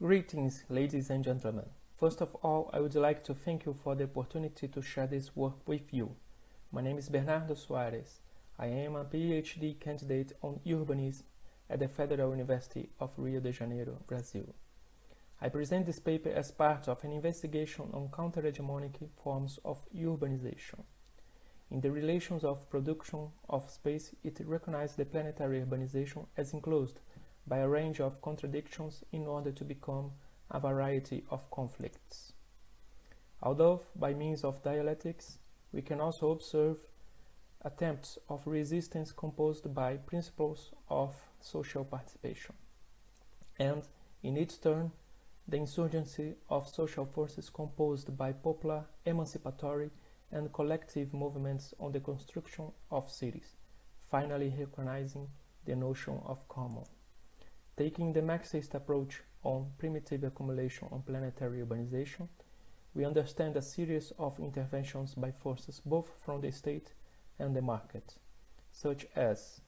Greetings, ladies and gentlemen. First of all, I would like to thank you for the opportunity to share this work with you. My name is Bernardo Soares. I am a PhD candidate on urbanism at the Federal University of Rio de Janeiro, Brazil. I present this paper as part of an investigation on counter-hegemonic forms of urbanization. In the relations of production of space, it recognizes the planetary urbanization as enclosed by a range of contradictions in order to become a variety of conflicts. Although by means of dialectics, we can also observe attempts of resistance composed by principles of social participation. And, in its turn, the insurgency of social forces composed by popular, emancipatory, and collective movements on the construction of cities, finally recognizing the notion of common. Taking the Marxist approach on primitive accumulation on planetary urbanization, we understand a series of interventions by forces both from the state and the market, such as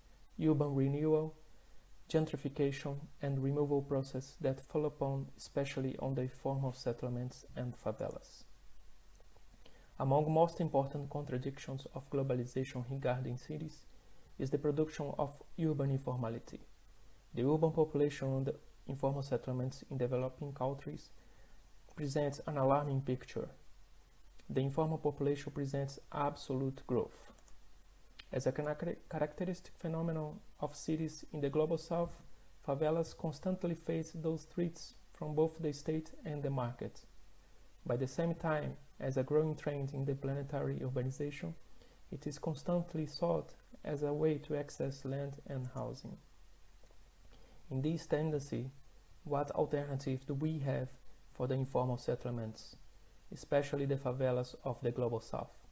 urban renewal, gentrification, and removal process that fall upon especially on the informal settlements and favelas. Among most important contradictions of globalization regarding cities is the production of urban informality. The urban population and informal settlements in developing countries presents an alarming picture. The informal population presents absolute growth. As a characteristic phenomenon of cities in the global south, favelas constantly face those threats from both the state and the market. By the same time, as a growing trend in the planetary urbanization, it is constantly sought as a way to access land and housing. In this tendency, what alternative do we have for the informal settlements, especially the favelas of the global south?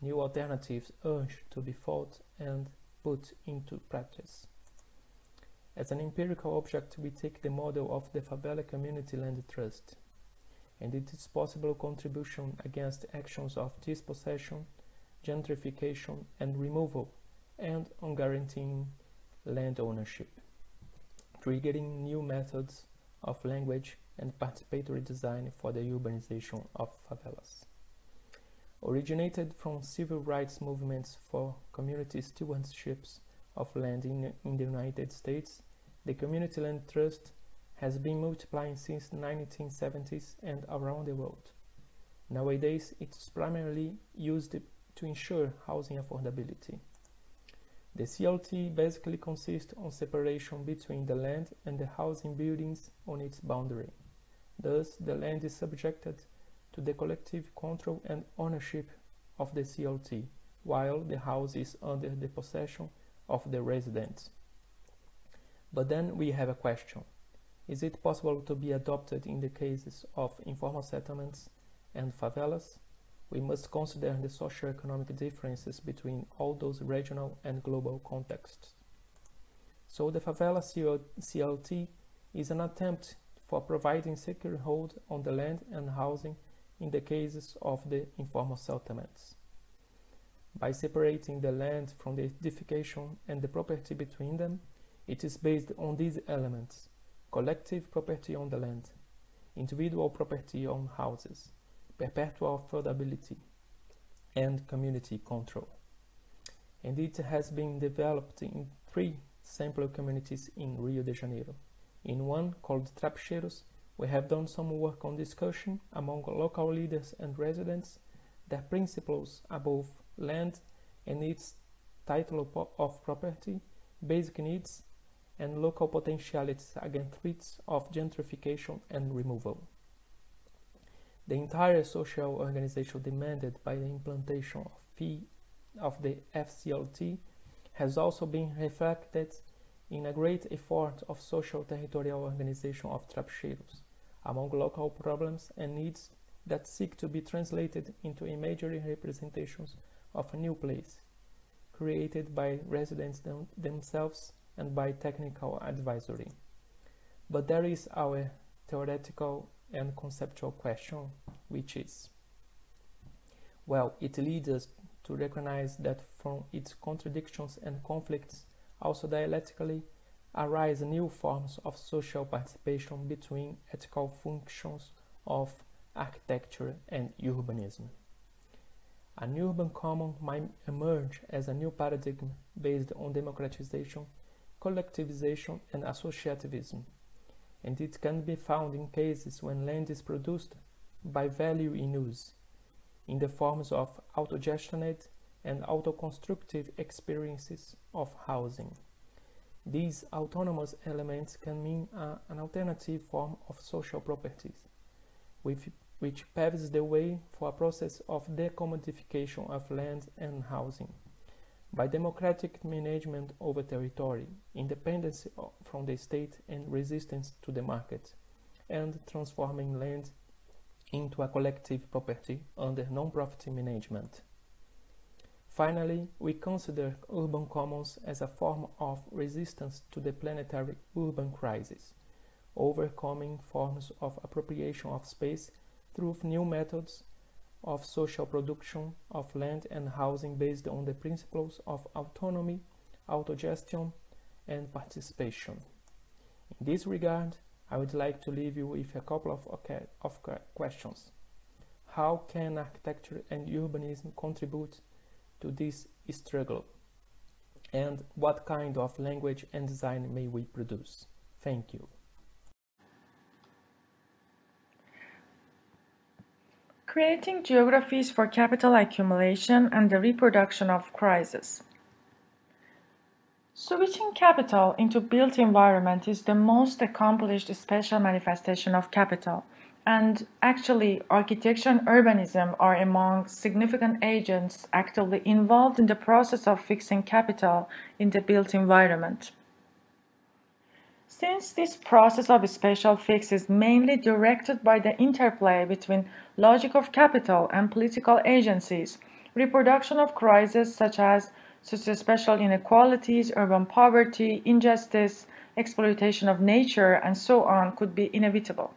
New alternatives urge to be thought and put into practice. As an empirical object, we take the model of the Favela Community Land Trust, and its possible contribution against actions of dispossession, gentrification, and removal, and on guaranteeing land ownership triggering new methods of language and participatory design for the urbanization of favelas. Originated from civil rights movements for community stewardships of land in, in the United States, the Community Land Trust has been multiplying since the 1970s and around the world. Nowadays, it is primarily used to ensure housing affordability. The CLT basically consists on separation between the land and the housing buildings on its boundary. Thus, the land is subjected to the collective control and ownership of the CLT, while the house is under the possession of the residents. But then we have a question. Is it possible to be adopted in the cases of informal settlements and favelas? We must consider the socio-economic differences between all those regional and global contexts. So the favela CLT is an attempt for providing secure hold on the land and housing in the cases of the informal settlements. By separating the land from the edification and the property between them, it is based on these elements, collective property on the land, individual property on houses, perpetual affordability, and community control. And it has been developed in three sample communities in Rio de Janeiro. In one called Trapicheiros, we have done some work on discussion among local leaders and residents, their principles above land and its title of property, basic needs, and local potentialities against threats of gentrification and removal. The entire social organization demanded by the implantation of, of the FCLT has also been reflected in a great effort of social territorial organization of Trapicheiros, among local problems and needs that seek to be translated into imaginary representations of a new place, created by residents them themselves and by technical advisory. But there is our theoretical and conceptual question, which is, well, it leads us to recognize that from its contradictions and conflicts, also dialectically, arise new forms of social participation between ethical functions of architecture and urbanism. An urban common might emerge as a new paradigm based on democratization, collectivization, and associativism, and it can be found in cases when land is produced by value in use, in the forms of autogestionate and auto-constructive experiences of housing. These autonomous elements can mean an alternative form of social properties, with, which paves the way for a process of decommodification of land and housing. By democratic management over territory, independence from the state and resistance to the market, and transforming land into a collective property under non-profit management. Finally, we consider urban commons as a form of resistance to the planetary urban crisis, overcoming forms of appropriation of space through new methods of social production of land and housing based on the principles of autonomy, autogestion, and participation. In this regard, I would like to leave you with a couple of, okay, of questions. How can architecture and urbanism contribute to this struggle? And what kind of language and design may we produce? Thank you. Creating geographies for capital accumulation and the reproduction of crisis. Switching capital into built environment is the most accomplished special manifestation of capital and actually, architecture and urbanism are among significant agents actively involved in the process of fixing capital in the built environment. Since this process of special fix is mainly directed by the interplay between logic of capital and political agencies, reproduction of crises such as socio-spatial inequalities, urban poverty, injustice, exploitation of nature, and so on could be inevitable.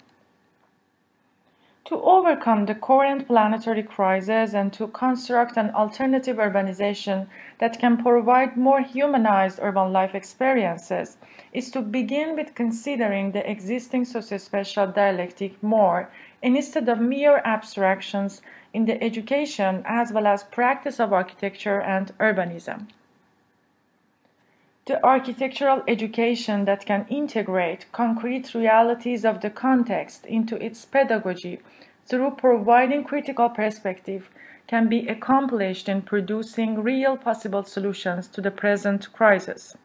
To overcome the current planetary crisis and to construct an alternative urbanization that can provide more humanized urban life experiences is to begin with considering the existing sociospatial dialectic more instead of mere abstractions in the education as well as practice of architecture and urbanism. The architectural education that can integrate concrete realities of the context into its pedagogy through providing critical perspective can be accomplished in producing real possible solutions to the present crisis.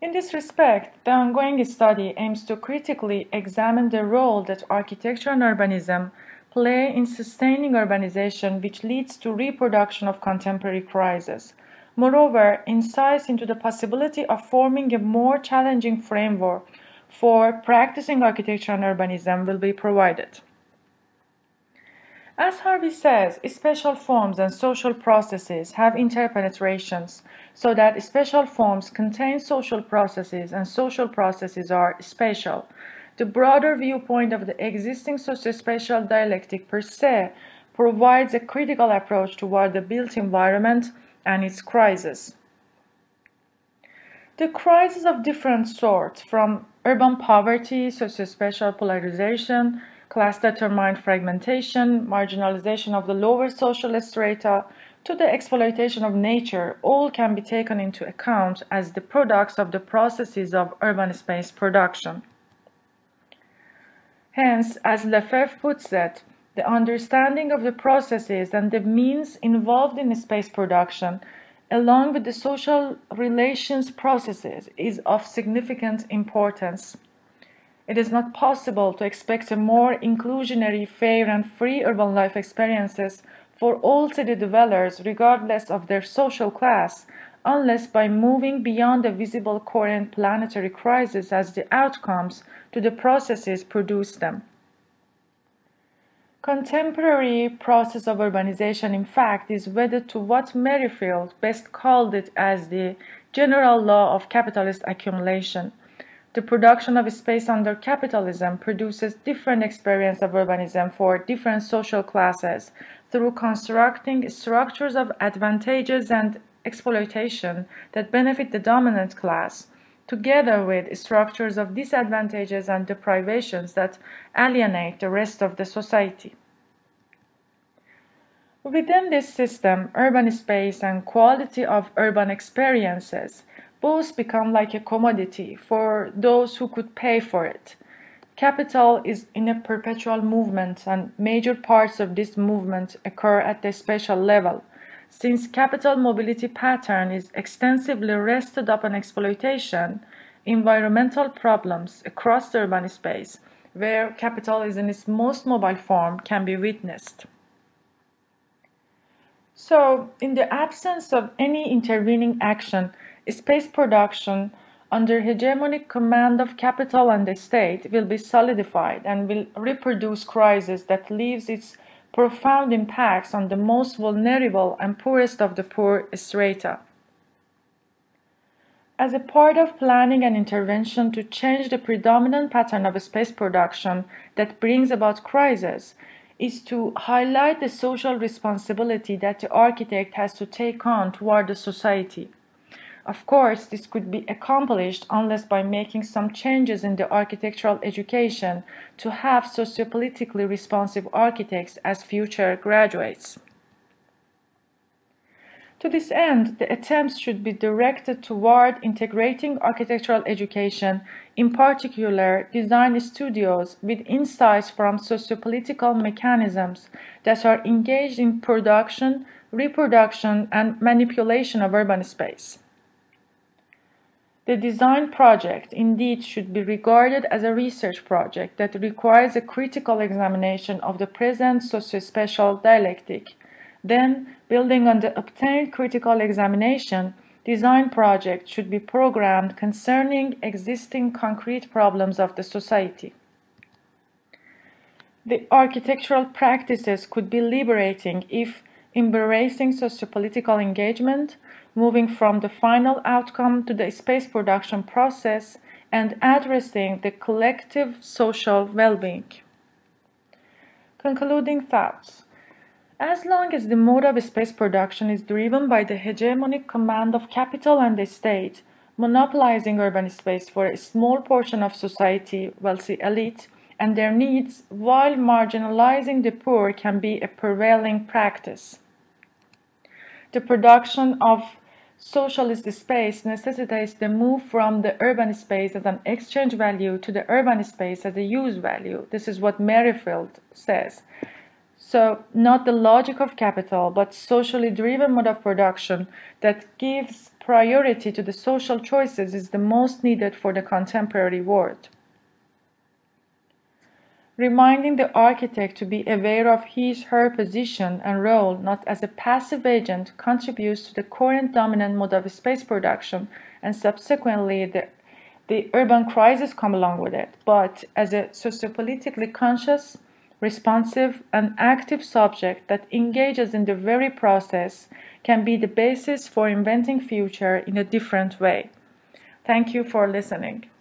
In this respect, the ongoing study aims to critically examine the role that architecture and urbanism play in sustaining urbanization which leads to reproduction of contemporary crises. Moreover, insights into the possibility of forming a more challenging framework for practicing architecture and urbanism will be provided. As Harvey says, special forms and social processes have interpenetrations, so that special forms contain social processes and social processes are spatial. The broader viewpoint of the existing socio-spatial dialectic per se provides a critical approach toward the built environment and its crisis. The crises of different sorts, from urban poverty, socio-spatial polarization, class-determined fragmentation, marginalization of the lower social strata, to the exploitation of nature, all can be taken into account as the products of the processes of urban space production. Hence, as Lefebvre puts it, the understanding of the processes and the means involved in space production along with the social relations processes, is of significant importance. It is not possible to expect a more inclusionary, fair, and free urban life experiences for all city dwellers, regardless of their social class, unless by moving beyond the visible current planetary crisis as the outcomes to the processes produce them. Contemporary process of urbanization, in fact, is wedded to what Merrifield best called it as the general law of capitalist accumulation. The production of space under capitalism produces different experience of urbanism for different social classes through constructing structures of advantages and exploitation that benefit the dominant class, together with structures of disadvantages and deprivations that alienate the rest of the society. Within this system, urban space and quality of urban experiences both become like a commodity for those who could pay for it. Capital is in a perpetual movement, and major parts of this movement occur at the spatial level. Since capital mobility pattern is extensively rested upon exploitation, environmental problems across the urban space, where capital is in its most mobile form, can be witnessed. So, in the absence of any intervening action, space production under hegemonic command of capital and the state will be solidified and will reproduce crisis that leaves its profound impacts on the most vulnerable and poorest of the poor strata. As a part of planning an intervention to change the predominant pattern of space production that brings about crisis, is to highlight the social responsibility that the architect has to take on toward the society. Of course, this could be accomplished unless by making some changes in the architectural education to have sociopolitically responsive architects as future graduates. To this end, the attempts should be directed toward integrating architectural education, in particular design studios with insights from sociopolitical mechanisms that are engaged in production, reproduction, and manipulation of urban space. The design project indeed should be regarded as a research project that requires a critical examination of the present socio-spatial dialectic then, building on the obtained critical examination, design project should be programmed concerning existing concrete problems of the society. The architectural practices could be liberating if embracing sociopolitical engagement, moving from the final outcome to the space production process, and addressing the collective social well being. Concluding thoughts as long as the mode of space production is driven by the hegemonic command of capital and the state, monopolizing urban space for a small portion of society, wealthy elite, and their needs while marginalizing the poor can be a prevailing practice. The production of socialist space necessitates the move from the urban space as an exchange value to the urban space as a use value. This is what Merrifield says. So, not the logic of capital, but socially driven mode of production that gives priority to the social choices is the most needed for the contemporary world. Reminding the architect to be aware of his her position and role not as a passive agent contributes to the current dominant mode of space production and subsequently the the urban crisis come along with it, but as a sociopolitically conscious responsive, and active subject that engages in the very process can be the basis for inventing future in a different way. Thank you for listening.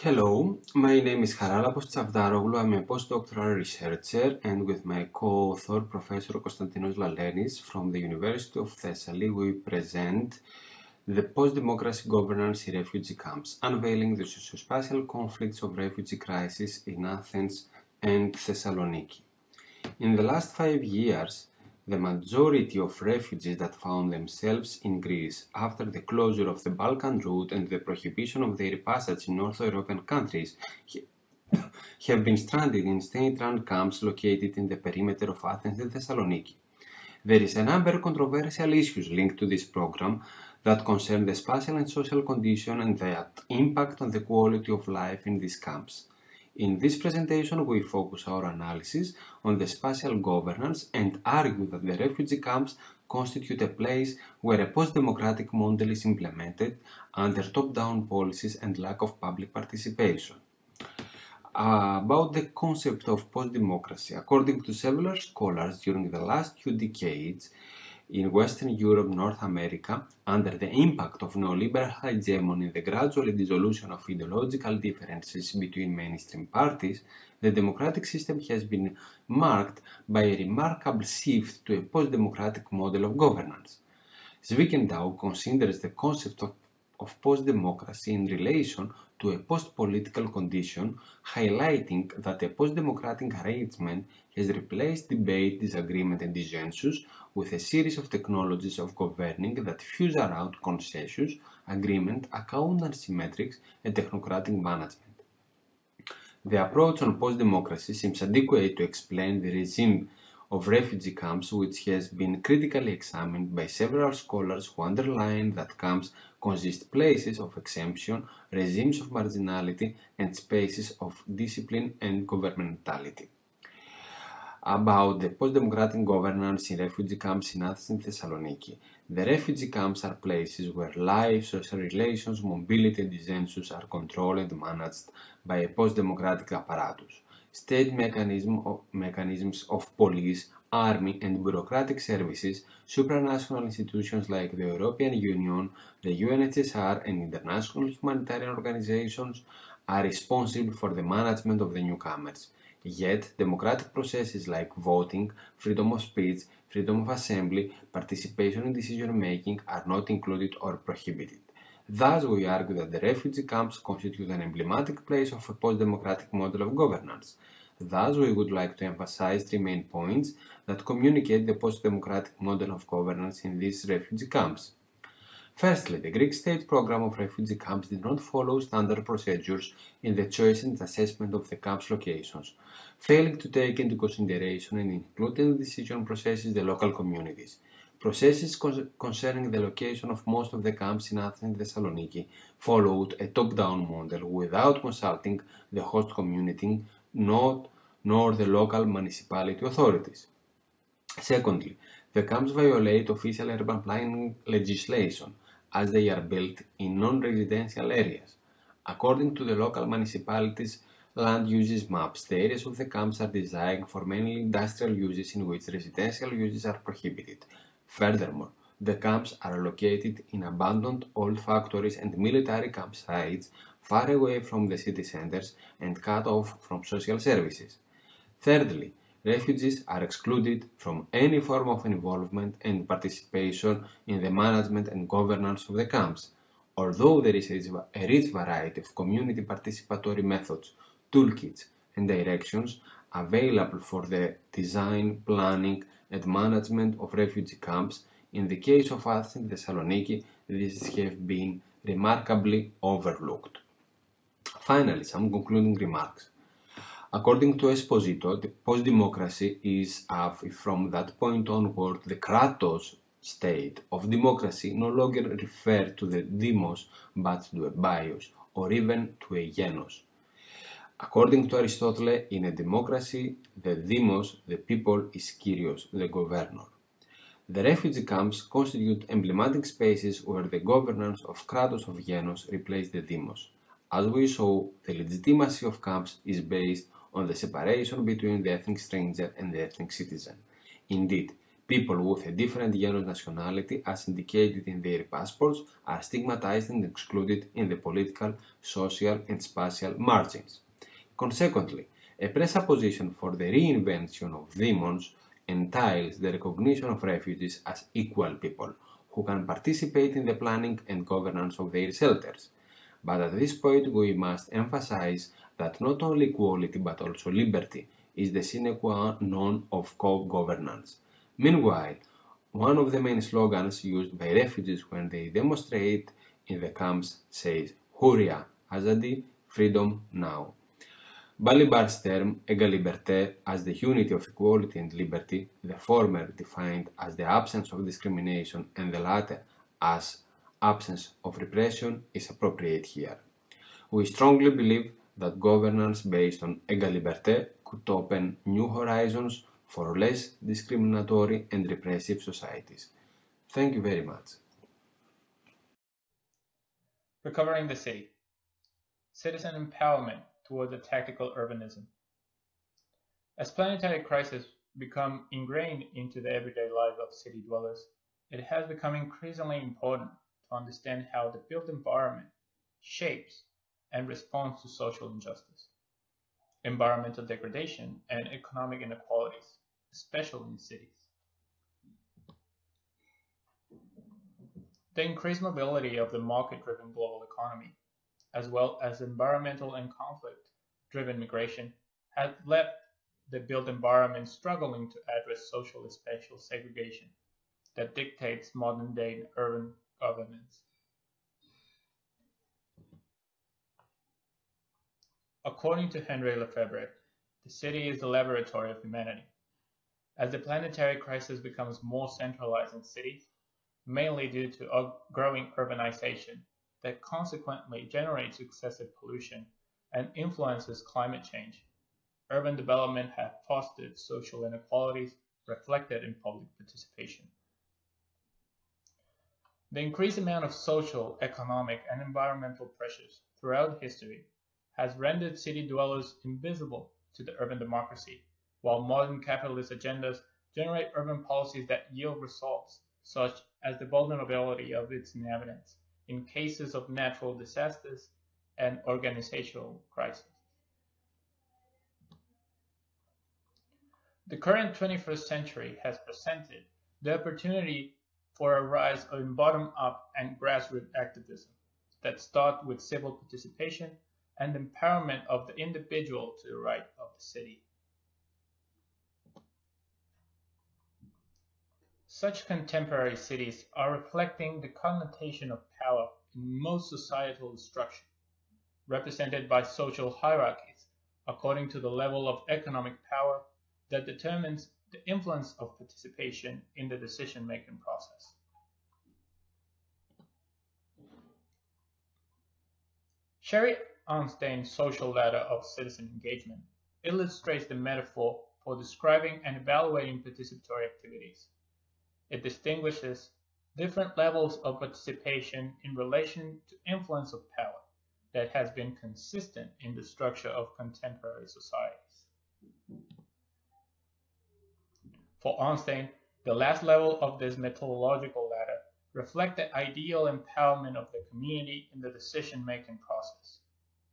Hello, my name is Haralapos Tsavdaroglou. I'm a postdoctoral researcher and with my co-author Professor Konstantinos Lalenis from the University of Thessaly we present the Post-Democracy Governance in Refugee Camps, unveiling the sociospatial conflicts of refugee crisis in Athens and Thessaloniki. In the last five years, the majority of refugees that found themselves in Greece after the closure of the Balkan route and the prohibition of their passage in North European countries have been stranded in state-run camps located in the perimeter of Athens and Thessaloniki. There is a number of controversial issues linked to this program that concern the spatial and social condition and their impact on the quality of life in these camps. In this presentation, we focus our analysis on the spatial governance and argue that the refugee camps constitute a place where a post-democratic model is implemented under top-down policies and lack of public participation. Uh, about the concept of post-democracy, according to several scholars during the last few decades, in Western Europe, North America, under the impact of neoliberal hegemony the gradual dissolution of ideological differences between mainstream parties, the democratic system has been marked by a remarkable shift to a post-democratic model of governance. Swyngedouw considers the concept of, of post-democracy in relation to a post-political condition, highlighting that a post-democratic arrangement has replaced debate, disagreement and dissensus with a series of technologies of governing that fuse around consensus, agreement, accountancy metrics and technocratic management. The approach on post-democracy seems adequate to explain the regime of refugee camps which has been critically examined by several scholars who underline that camps consist places of exemption, regimes of marginality and spaces of discipline and governmentality. About the post-democratic governance in refugee camps in Athens and Thessaloniki. The refugee camps are places where life, social relations, mobility and dissensus are controlled and managed by a post-democratic apparatus state mechanism of, mechanisms of police, army and bureaucratic services, supranational institutions like the European Union, the UNHCR and international humanitarian organizations are responsible for the management of the newcomers. Yet, democratic processes like voting, freedom of speech, freedom of assembly, participation in decision making are not included or prohibited. Thus, we argue that the refugee camps constitute an emblematic place of a post-democratic model of governance. Thus, we would like to emphasize three main points that communicate the post-democratic model of governance in these refugee camps. Firstly, the Greek state program of refugee camps did not follow standard procedures in the choice and assessment of the camps' locations, failing to take into consideration and include in the decision processes the local communities. Processes concerning the location of most of the camps in Athens and Thessaloniki followed a top-down model without consulting the host community nor, nor the local municipality authorities. Secondly, the camps violate official urban planning legislation as they are built in non-residential areas. According to the local municipalities' land uses maps, the areas of the camps are designed for mainly industrial uses in which residential uses are prohibited, Furthermore, the camps are located in abandoned old factories and military campsites far away from the city centers and cut off from social services. Thirdly, refugees are excluded from any form of involvement and participation in the management and governance of the camps. Although there is a rich variety of community participatory methods, toolkits, and directions available for the design, planning, and management of refugee camps, in the case of Athens and Thessaloniki, these have been remarkably overlooked. Finally, some concluding remarks. According to Esposito, the post-democracy is, uh, from that point onward, the kratos state of democracy no longer refer to the demos but to a bios or even to a genos. According to Aristotle, in a democracy, the demos, the people, is Kyrios, the governor. The refugee camps constitute emblematic spaces where the governance of Kratos of Genos replaced the demos. As we saw, the legitimacy of camps is based on the separation between the ethnic stranger and the ethnic citizen. Indeed, people with a different Genos nationality, as indicated in their passports, are stigmatized and excluded in the political, social, and spatial margins. Consequently, a presupposition for the reinvention of demos entails the recognition of refugees as equal people who can participate in the planning and governance of their shelters. But at this point we must emphasize that not only equality but also liberty is the sine qua non of co-governance. Meanwhile, one of the main slogans used by refugees when they demonstrate in the camps says Huria, Azadi, freedom now. Balibar's term "égaliberté" as the unity of equality and liberty, the former defined as the absence of discrimination and the latter as absence of repression, is appropriate here. We strongly believe that governance based on égaliberté could open new horizons for less discriminatory and repressive societies. Thank you very much. Recovering the City Citizen Empowerment towards a tactical urbanism. As planetary crises become ingrained into the everyday life of city dwellers, it has become increasingly important to understand how the built environment shapes and responds to social injustice, environmental degradation, and economic inequalities, especially in cities. The increased mobility of the market-driven global economy, as well as environmental and conflict-driven migration, has left the built environment struggling to address social and spatial segregation that dictates modern-day urban governance. According to Henri Lefebvre, the city is the laboratory of humanity. As the planetary crisis becomes more centralized in cities, mainly due to growing urbanization that consequently generates excessive pollution and influences climate change. Urban development has fostered social inequalities reflected in public participation. The increased amount of social, economic, and environmental pressures throughout history has rendered city dwellers invisible to the urban democracy, while modern capitalist agendas generate urban policies that yield results such as the vulnerability of its inhabitants in cases of natural disasters and organizational crises. The current 21st century has presented the opportunity for a rise in bottom-up and grassroots activism that start with civil participation and empowerment of the individual to the right of the city. Such contemporary cities are reflecting the connotation of power in most societal structure, represented by social hierarchies according to the level of economic power that determines the influence of participation in the decision-making process. Sherry Arnstein's social ladder of citizen engagement illustrates the metaphor for describing and evaluating participatory activities. It distinguishes different levels of participation in relation to influence of power that has been consistent in the structure of contemporary societies. For Arnstein, the last level of this methodological ladder reflects the ideal empowerment of the community in the decision-making process,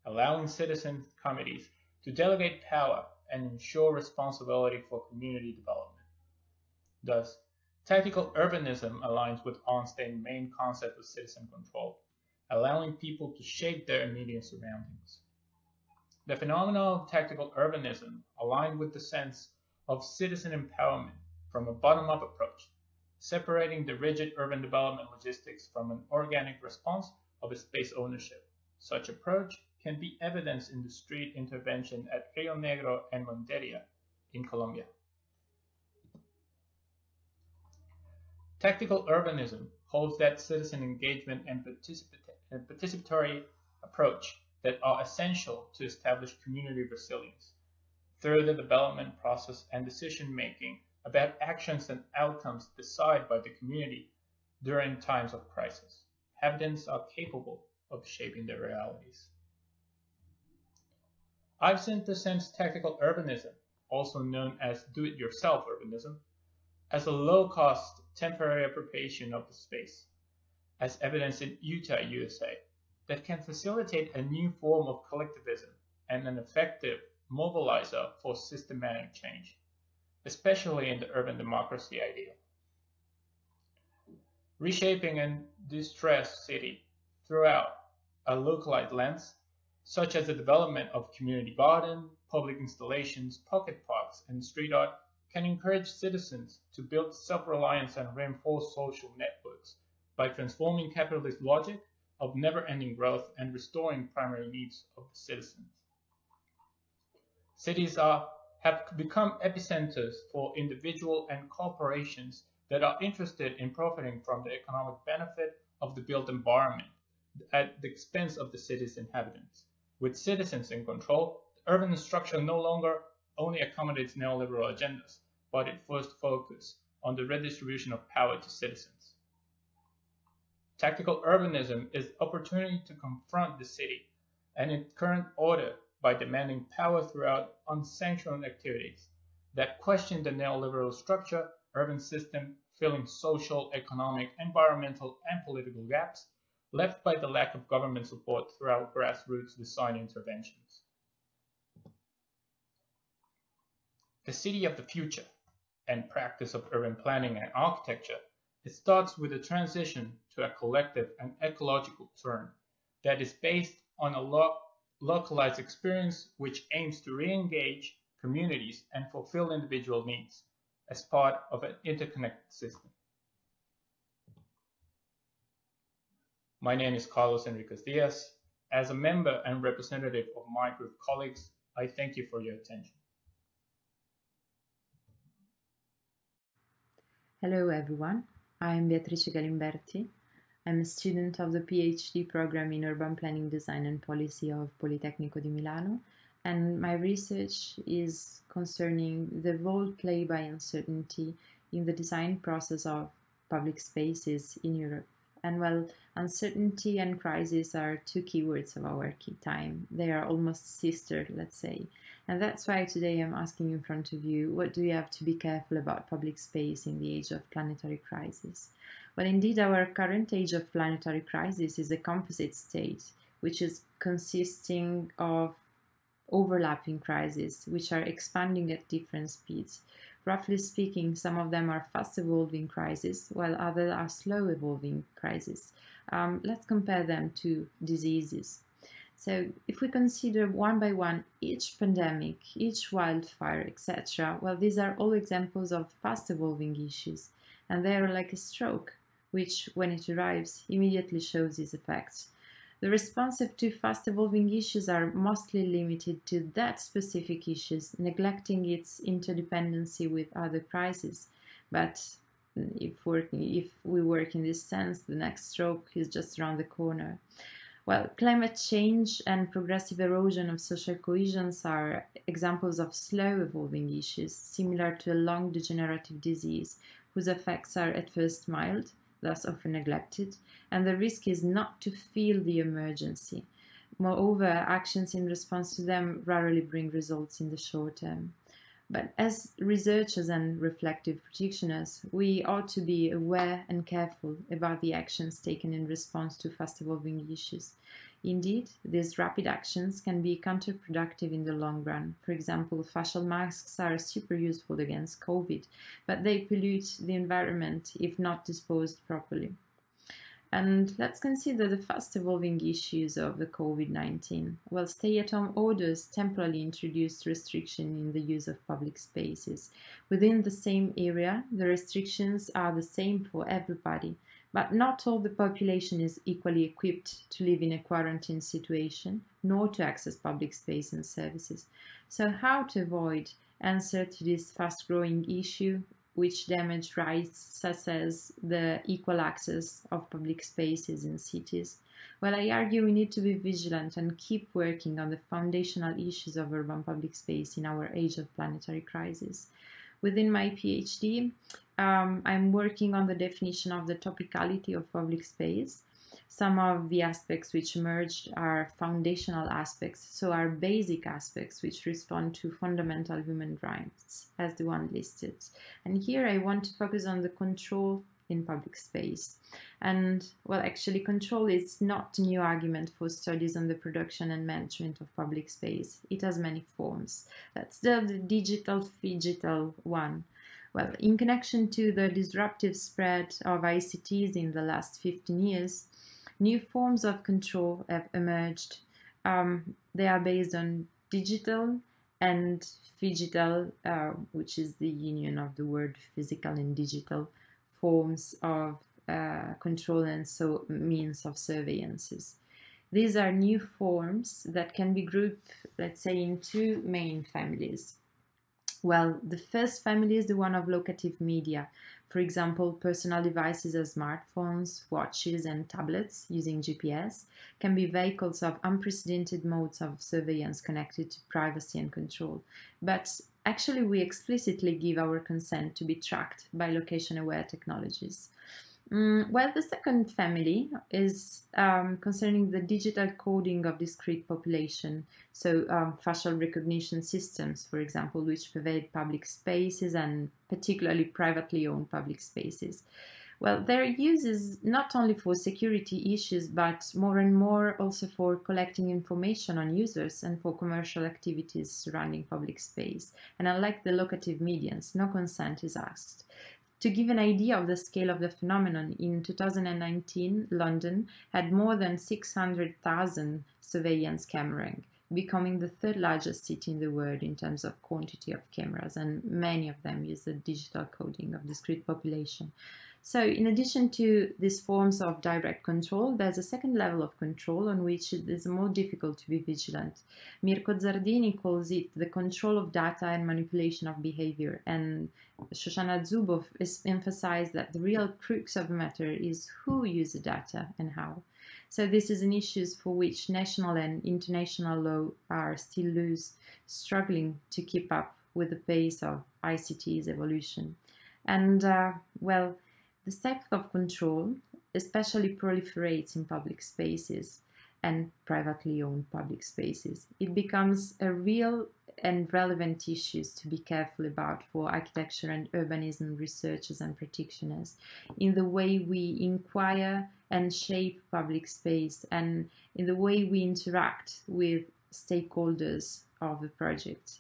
allowing citizen committees to delegate power and ensure responsibility for community development. Thus, Tactical urbanism aligns with Arnstein's main concept of citizen control, allowing people to shape their immediate surroundings. The phenomenon of tactical urbanism aligned with the sense of citizen empowerment from a bottom-up approach, separating the rigid urban development logistics from an organic response of a space ownership. Such approach can be evidenced in the street intervention at Rio Negro and Monteria in Colombia. Tactical urbanism holds that citizen engagement and participatory approach that are essential to establish community resilience through the development process and decision making about actions and outcomes decided by the community during times of crisis. Habitants are capable of shaping their realities. Ibsen presents tactical urbanism, also known as do-it-yourself urbanism, as a low-cost temporary appropriation of the space, as evidenced in Utah, USA, that can facilitate a new form of collectivism and an effective mobilizer for systematic change, especially in the urban democracy ideal. Reshaping a distressed city throughout a localized lens, such as the development of community garden, public installations, pocket parks, and street art, can encourage citizens to build self-reliance and reinforce social networks by transforming capitalist logic of never-ending growth and restoring primary needs of the citizens. Cities are, have become epicenters for individual and corporations that are interested in profiting from the economic benefit of the built environment at the expense of the city's inhabitants. With citizens in control, the urban structure no longer only accommodates neoliberal agendas, but it first focuses on the redistribution of power to citizens. Tactical urbanism is opportunity to confront the city and its current order by demanding power throughout unsanctioned activities that question the neoliberal structure, urban system, filling social, economic, environmental, and political gaps left by the lack of government support throughout grassroots design interventions. The city of the future and practice of urban planning and architecture, it starts with a transition to a collective and ecological turn that is based on a lo localized experience which aims to re-engage communities and fulfill individual needs as part of an interconnected system. My name is Carlos Enriquez Diaz. As a member and representative of my group colleagues, I thank you for your attention. Hello everyone, I'm Beatrice Galimberti. I'm a student of the PhD program in Urban Planning Design and Policy of Politecnico di Milano, and my research is concerning the role played by uncertainty in the design process of public spaces in Europe. And well, uncertainty and crisis are two keywords of our key time. They are almost sister, let's say. And that's why today I'm asking in front of you, what do you have to be careful about public space in the age of planetary crisis? Well, indeed, our current age of planetary crisis is a composite state, which is consisting of overlapping crises, which are expanding at different speeds. Roughly speaking, some of them are fast evolving crises, while others are slow evolving crises. Um, let's compare them to diseases. So if we consider one by one each pandemic, each wildfire, etc., well, these are all examples of fast evolving issues, and they are like a stroke, which, when it arrives, immediately shows its effects. The responses to fast evolving issues are mostly limited to that specific issues, neglecting its interdependency with other crises. But if, if we work in this sense, the next stroke is just around the corner. Well, climate change and progressive erosion of social cohesions are examples of slow evolving issues, similar to a long degenerative disease, whose effects are at first mild, thus often neglected, and the risk is not to feel the emergency. Moreover, actions in response to them rarely bring results in the short term. But as researchers and reflective practitioners, we ought to be aware and careful about the actions taken in response to fast evolving issues. Indeed, these rapid actions can be counterproductive in the long run. For example, facial masks are super useful against COVID, but they pollute the environment if not disposed properly. And let's consider the fast evolving issues of the COVID 19. Well, stay at home orders temporarily introduced restriction in the use of public spaces. Within the same area, the restrictions are the same for everybody, but not all the population is equally equipped to live in a quarantine situation, nor to access public space and services. So how to avoid answer to this fast-growing issue which damage rights such as the equal access of public spaces in cities? Well, I argue we need to be vigilant and keep working on the foundational issues of urban public space in our age of planetary crisis. Within my PhD, um, I'm working on the definition of the topicality of public space. Some of the aspects which emerged are foundational aspects, so are basic aspects which respond to fundamental human rights, as the one listed. And here I want to focus on the control in public space. And well, actually, control is not a new argument for studies on the production and management of public space. It has many forms. That's the, the digital phygital one. Well, in connection to the disruptive spread of ICTs in the last 15 years, new forms of control have emerged. Um, they are based on digital and phygital, uh, which is the union of the word physical and digital forms of uh, control and so means of surveillances. These are new forms that can be grouped, let's say, in two main families. Well, the first family is the one of locative media. For example, personal devices as smartphones, watches, and tablets using GPS can be vehicles of unprecedented modes of surveillance connected to privacy and control. But actually, we explicitly give our consent to be tracked by location aware technologies. Mm, well, the second family is um, concerning the digital coding of discrete population. So, um, facial recognition systems, for example, which pervade public spaces and particularly privately owned public spaces. Well, their use is not only for security issues, but more and more also for collecting information on users and for commercial activities surrounding public space. And unlike the locative medians, no consent is asked. To give an idea of the scale of the phenomenon, in 2019, London had more than 600,000 surveillance cameras, becoming the third largest city in the world in terms of quantity of cameras, and many of them use the digital coding of discrete population. So in addition to these forms of direct control, there's a second level of control on which it is more difficult to be vigilant. Mirko Zardini calls it the control of data and manipulation of behavior, and Shoshana Zuboff emphasized that the real crux of the matter is who uses data and how. So this is an issue for which national and international law are still loose, struggling to keep up with the pace of ICT's evolution. And uh, well, this type of control especially proliferates in public spaces and privately owned public spaces. It becomes a real and relevant issue to be careful about for architecture and urbanism researchers and practitioners in the way we inquire and shape public space and in the way we interact with stakeholders of the project.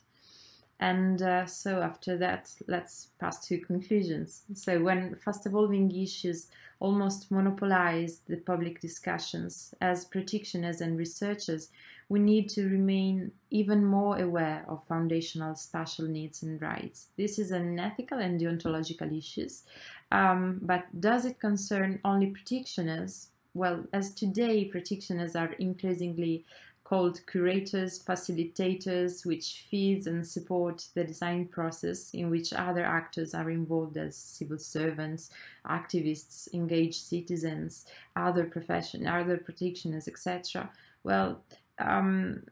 And uh, so after that, let's pass to conclusions. So when fast evolving issues almost monopolize the public discussions, as practitioners and researchers, we need to remain even more aware of foundational spatial needs and rights. This is an ethical and deontological issues, um, but does it concern only practitioners? Well, as today practitioners are increasingly called curators, facilitators, which feeds and support the design process in which other actors are involved as civil servants, activists, engaged citizens, other profession, other practitioners, etc. Well, um,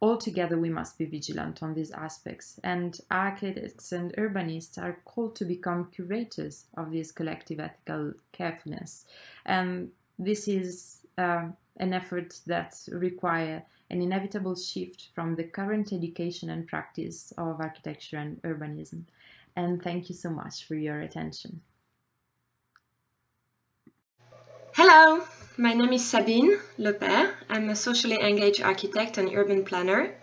altogether we must be vigilant on these aspects and architects and urbanists are called to become curators of this collective ethical carefulness and this is uh, an effort that require an inevitable shift from the current education and practice of architecture and urbanism. And thank you so much for your attention. Hello, my name is Sabine Lepere. I'm a socially engaged architect and urban planner.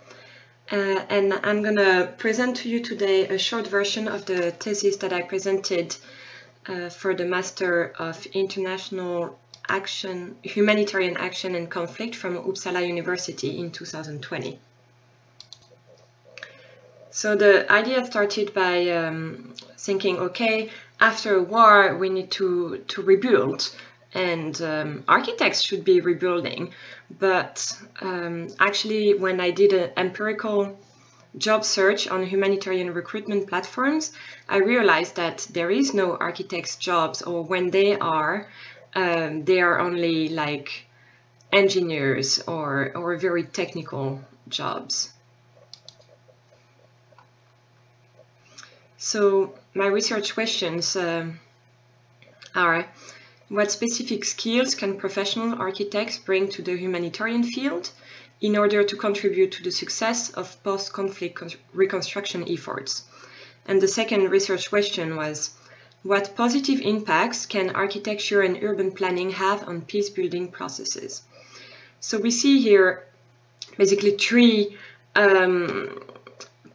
Uh, and I'm going to present to you today a short version of the thesis that I presented uh, for the Master of International action, humanitarian action and conflict from Uppsala University in 2020. So the idea started by um, thinking, okay, after a war we need to, to rebuild and um, architects should be rebuilding. But um, actually when I did an empirical job search on humanitarian recruitment platforms, I realized that there is no architects jobs or when they are, um, they are only like engineers or, or very technical jobs. So my research questions uh, are what specific skills can professional architects bring to the humanitarian field in order to contribute to the success of post-conflict reconstruction efforts? And the second research question was what positive impacts can architecture and urban planning have on peace building processes? So we see here basically three um,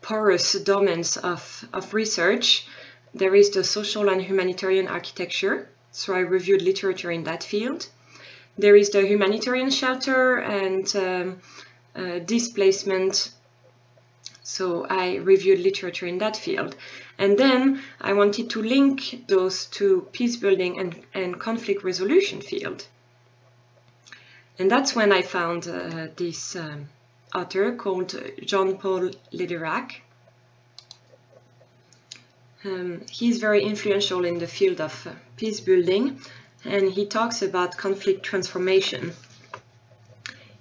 porous domains of, of research. There is the social and humanitarian architecture, so I reviewed literature in that field. There is the humanitarian shelter and um, uh, displacement so I reviewed literature in that field. And then I wanted to link those to peace building and, and conflict resolution field. And that's when I found uh, this um, author called Jean-Paul Lederach. Um, he's very influential in the field of uh, peace building and he talks about conflict transformation.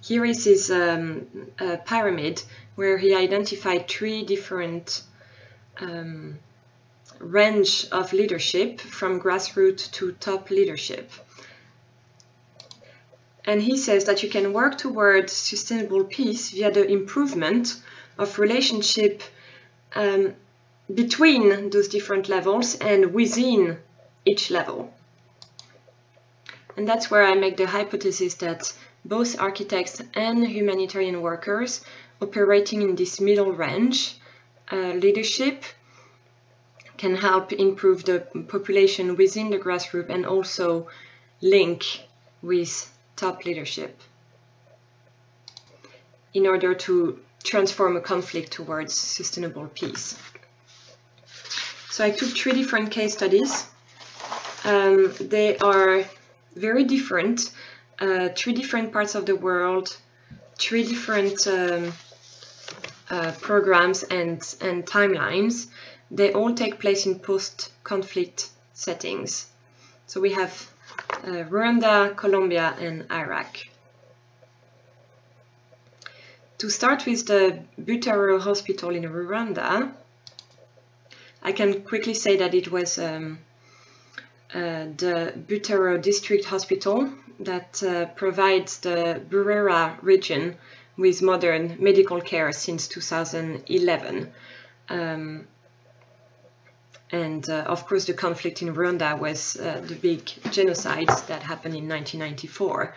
Here is his um, uh, pyramid where he identified three different um, range of leadership from grassroots to top leadership. And he says that you can work towards sustainable peace via the improvement of relationship um, between those different levels and within each level. And that's where I make the hypothesis that both architects and humanitarian workers operating in this middle range uh, leadership can help improve the population within the grassroots and also link with top leadership in order to transform a conflict towards sustainable peace. So I took three different case studies. Um, they are very different, uh, three different parts of the world, three different um, uh, programs and, and timelines. They all take place in post-conflict settings. So we have uh, Rwanda, Colombia and Iraq. To start with the Butaro Hospital in Rwanda, I can quickly say that it was um, uh, the Butaro District Hospital that uh, provides the Burera region with modern medical care since 2011. Um, and uh, of course, the conflict in Rwanda was uh, the big genocide that happened in 1994.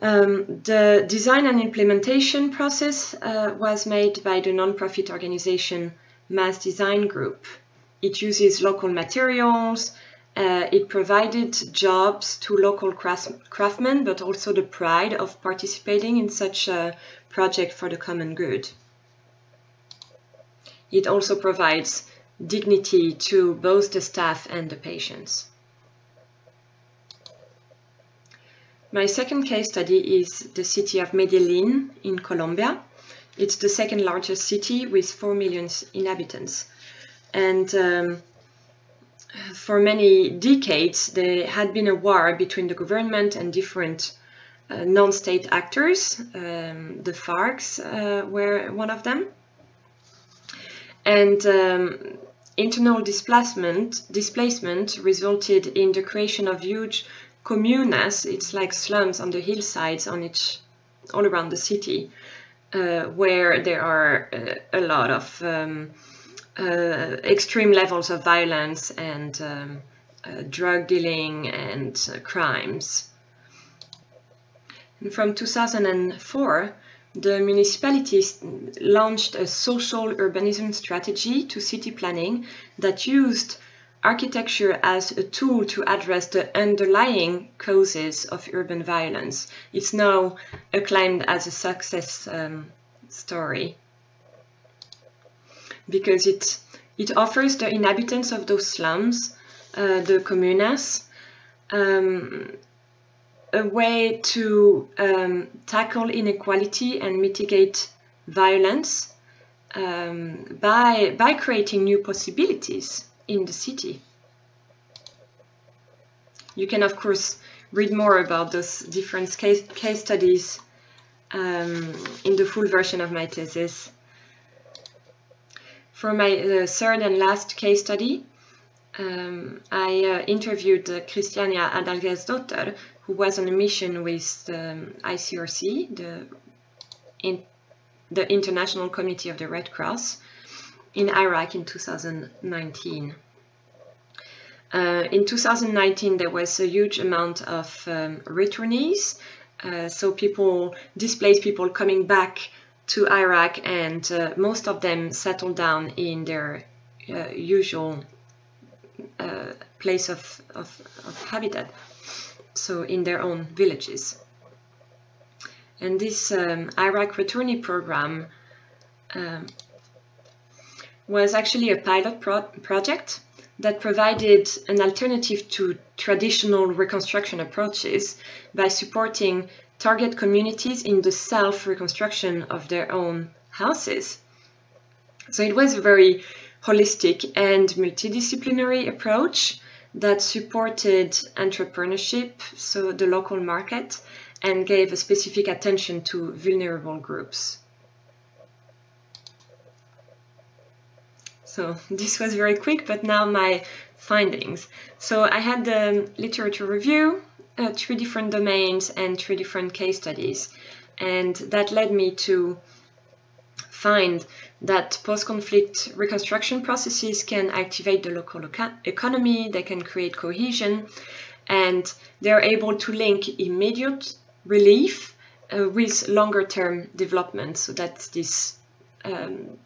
Um, the design and implementation process uh, was made by the non-profit organization Mass Design Group. It uses local materials, uh, it provided jobs to local craftsmen, but also the pride of participating in such a project for the common good. It also provides dignity to both the staff and the patients. My second case study is the city of Medellin in Colombia. It's the second largest city with 4 million inhabitants. And um, for many decades, there had been a war between the government and different uh, non-state actors. Um, the FARCs uh, were one of them. And um, internal displacement, displacement resulted in the creation of huge comunas, it's like slums on the hillsides on each, all around the city, uh, where there are uh, a lot of um, uh, extreme levels of violence and um, uh, drug dealing and uh, crimes. And from 2004, the municipalities launched a social urbanism strategy to city planning that used architecture as a tool to address the underlying causes of urban violence. It's now acclaimed as a success um, story because it, it offers the inhabitants of those slums, uh, the comunas, um, a way to um, tackle inequality and mitigate violence um, by, by creating new possibilities in the city. You can, of course, read more about those different case, case studies um, in the full version of my thesis. For my uh, third and last case study, um, I uh, interviewed uh, Christiania Adalgesdotter, who was on a mission with the um, ICRC, the, in, the International Committee of the Red Cross, in Iraq in 2019. Uh, in 2019, there was a huge amount of um, returnees, uh, so people, displaced people coming back to Iraq and uh, most of them settled down in their uh, usual uh, place of, of, of, habitat, so in their own villages. And this um, Iraq returnee program um, was actually a pilot pro project that provided an alternative to traditional reconstruction approaches by supporting target communities in the self-reconstruction of their own houses. So it was a very holistic and multidisciplinary approach that supported entrepreneurship, so the local market, and gave a specific attention to vulnerable groups. So this was very quick, but now my findings. So I had the literature review, uh, three different domains and three different case studies. And that led me to find that post-conflict reconstruction processes can activate the local economy, they can create cohesion, and they're able to link immediate relief uh, with longer-term development. So that's this um,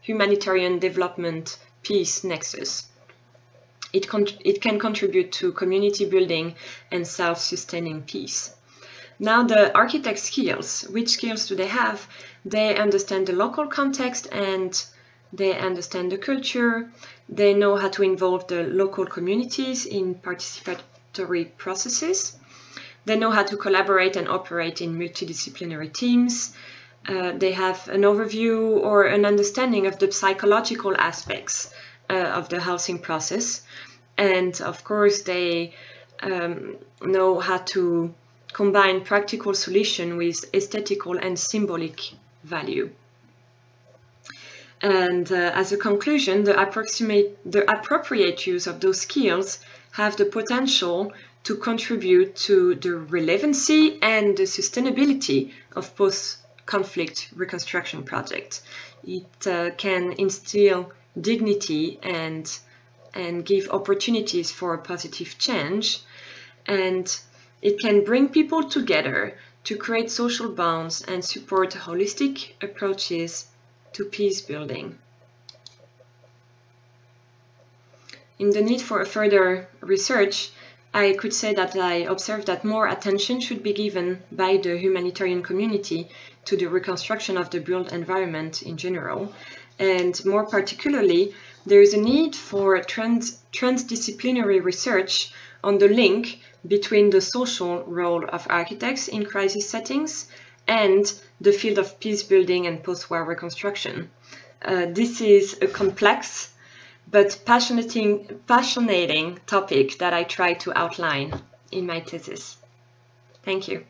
humanitarian development peace nexus. It, it can contribute to community building and self-sustaining peace. Now the architect skills, which skills do they have? They understand the local context and they understand the culture. They know how to involve the local communities in participatory processes. They know how to collaborate and operate in multidisciplinary teams. Uh, they have an overview or an understanding of the psychological aspects uh, of the housing process. And of course, they um, know how to combine practical solution with aesthetical and symbolic value. And uh, as a conclusion, the, approximate, the appropriate use of those skills have the potential to contribute to the relevancy and the sustainability of post-conflict reconstruction projects. It uh, can instill dignity and, and give opportunities for positive change. And it can bring people together to create social bonds and support holistic approaches to peace building. In the need for further research, I could say that I observed that more attention should be given by the humanitarian community to the reconstruction of the built environment in general, and more particularly, there is a need for trans transdisciplinary research on the link between the social role of architects in crisis settings and the field of peace building and post-war reconstruction. Uh, this is a complex but passionating, passionating topic that I try to outline in my thesis. Thank you.